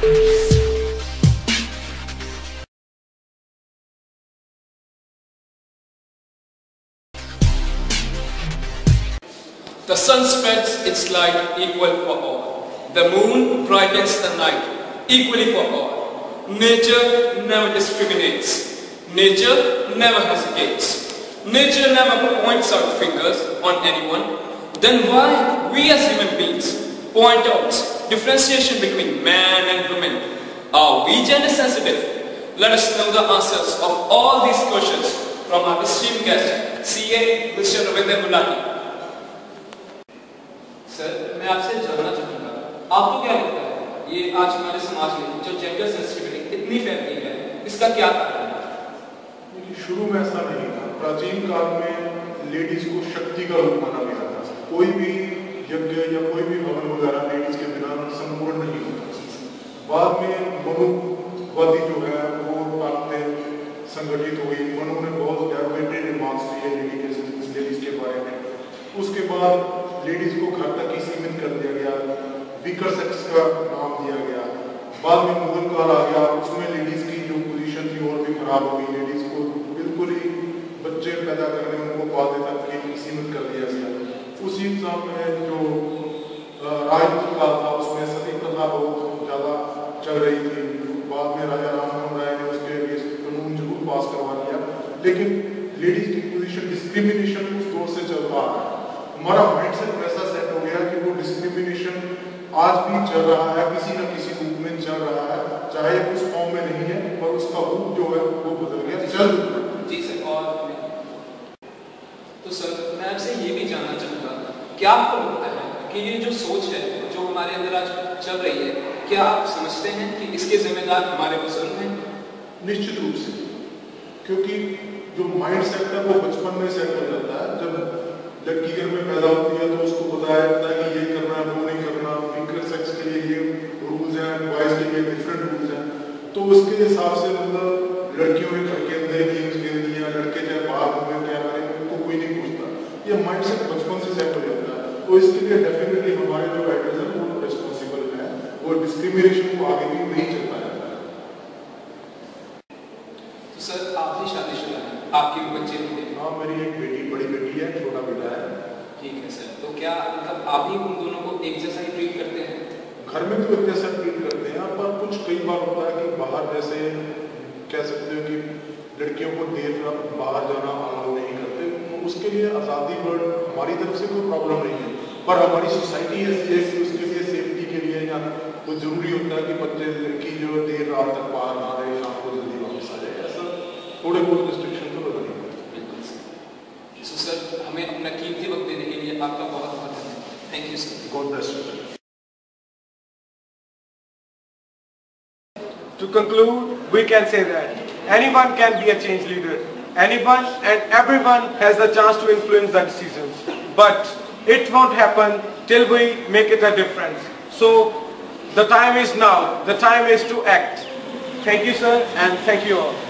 The sun spreads its light equal for all. The moon brightens the night equally for all. Nature never discriminates. Nature never hesitates. Nature never points out fingers on anyone. Then why we as human beings point out differentiation between man and? Are we gender sensitive? Let us know the answers of all these questions from our esteemed guest, CA Mr. Ravinder Mulani. Sir मैं आपसे जानना चाहूँगा आपको क्या लगता है ये आज हमारे समाज में जो जेंडर सेंसिटिविटी इतनी फैल गई है इसका क्या कारण है शुरू में ऐसा नहीं था प्राचीन काल में लेडीज़ को शक्ति का रूप माना गया था कोई भी यज्ञ या कोई भी हवन वगैरह लेडीज़ के बिना संपूर्ण नहीं होता बाद में मनुवादी जो है, वो ताकतें संगठित हुई मनु ने बहुत डेवलपमेंटेड रिमार्क्स दिए लेडी लेडीज़ के बारे में। उसके बाद लेडीज़ को घर तक ही सीमित कर दिया गया। वीकर सेक्स का नाम दिया गया। बाद में मुगल काल आ गया। उसमें लेडीज़ की जो पोजीशन थी, और भी खराब हो गई। लेडीज़ को बिल्कुल ही बच्चे पैदा करने उनको पौधे तक के सीमित कर दिया गया। उसी में जो राजपूत काल था, उसमें सती प्रथा बहुत चल रही थी बाद में राजा राममोहन राय ने उसके लिए कानून ज़रूर पास करवा दिया लेकिन लेडीज़ की पोजीशन डिस्क्रिमिनेशन उस दौर से चल रहा है हमारा माइंडसेट वैसा सेट हो गया कि वो डिस्क्रिमिनेशन आज भी चल रहा है, किसी न किसी रूप में चल रहा है, चाहे उस फॉर्म में नहीं है, पर उसका रूप जो है वो बदल गया, चल। जी सर, और तो सर, मैं आपसे ये भी जानना चाहूँगा, क्या आपको लगता है कि ये जो सोच है हमारे अंदर आज चल रही है। क्या आप समझते हैं कि इसके जिम्मेदार हमारे बुज़ुर्ग हैं? निश्चित रूप से। क्योंकि जो माइंड सेट है, वो बचपन में सेट हो जाता है। जब लड़की घर में पैदा होती है तो उसको बताया जाता है कि ये करना वो नहीं करना। फिंगर सेक्स के लिए ये रूल्स हैं बॉयज़ के लिए डिफरेंट रूल्स हैं। तो उसके हिसाब से मतलब लड़कियों के घर के अंदर गेम्स खेलनी है लड़के चाहे बाहर घूमे, क्या करें, उनको कोई नहीं पूछता। ये माइंड सेट बचपन से सेट हो जाता है। तो इसके लिए डेफिनेटली हमारे जो राइटर्स हैं वो रिस्पॉन्सिबल है वो डिस्क्रिमिनेशन को आगे भी नहीं चलता है। तो सर आप भी शादीशुदा हैं। आपके बच्चे भी हैं हाँ मेरी एक बेटी बड़ी बेटी है छोटा बेटा है। ठीक है सर। तो क्या मतलब आप भी उन दोनों को एक जैसा ही ट्रीट करते हैं? घर में तो एक जैसा ट्रीट करते हैं। पर कुछ कई बार होता है कि बाहर जैसे कह सकते हो कि लड़कियों को देर रात बाहर जाना अलाउ नहीं करते। तो उसके लिए आज़ादी वर्ड हमारी तरफ़ से कोई प्रॉब्लम नहीं है। पर हमारी सोसाइटी ऐसी है कि उसके लिए सेफ्टी के लिए या वो जरूरी होता है कि बच्चे लड़की जो देर रात तक बाहर ना रहे शाम को जल्दी वापस आ जाए ऐसा थोड़े बहुत रिस्ट्रिक्शन तो लगानी पड़ती बिल्कुल सर सो सर हमें अपना कीमती वक्त देने के लिए आपका बहुत बहुत धन्यवाद thank you sir god bless you To conclude, we can say that anyone can be a change leader. Anyone and everyone has the chance to influence the decisions. But it won't happen till we make it a difference. So the time is now. The time is to act. Thank you sir and thank you all.